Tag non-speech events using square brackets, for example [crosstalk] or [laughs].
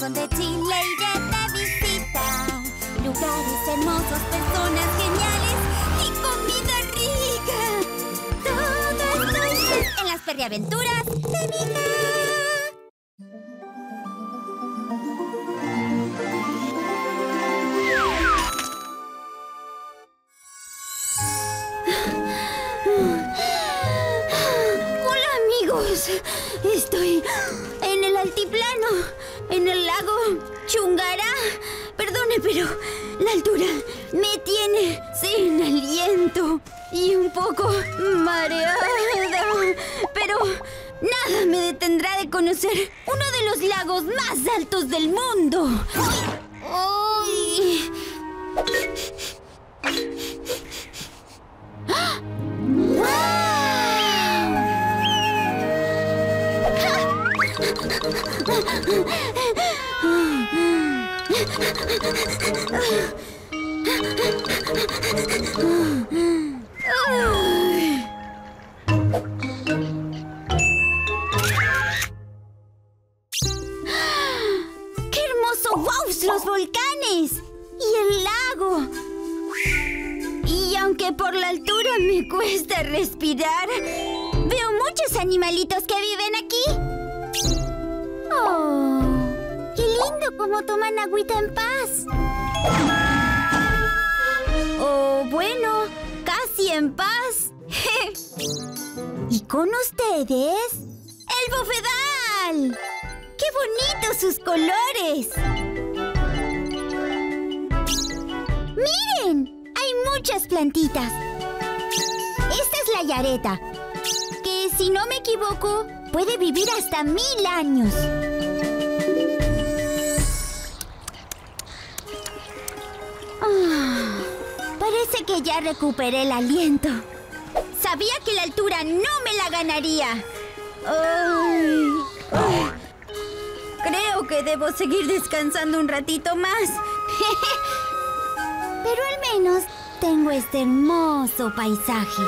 donde Chile te visita. Lugares hermosos, personas geniales y comida rica. Todo esto en las perriaventuras de Mina. Estoy en el lago Chungará. Perdone, pero la altura me tiene sin aliento y un poco mareada. Pero nada me detendrá de conocer uno de los lagos más altos del mundo. ¡Los volcanes! ¡Y el lago! Y aunque por la altura me cuesta respirar, veo muchos animalitos que viven aquí. ¡Oh! ¡Qué lindo cómo toman agüita en paz! Oh, bueno, casi en paz. [laughs] y con ustedes, el bofedal. ¡Qué bonitos sus colores! ¡Miren! Hay muchas plantitas. Esta es la yareta, que si no me equivoco, puede vivir hasta mil años. Que ya recuperé el aliento. Sabía que la altura no me la ganaría. Creo que debo seguir descansando un ratito más. [laughs] Pero al menos tengo este hermoso paisaje.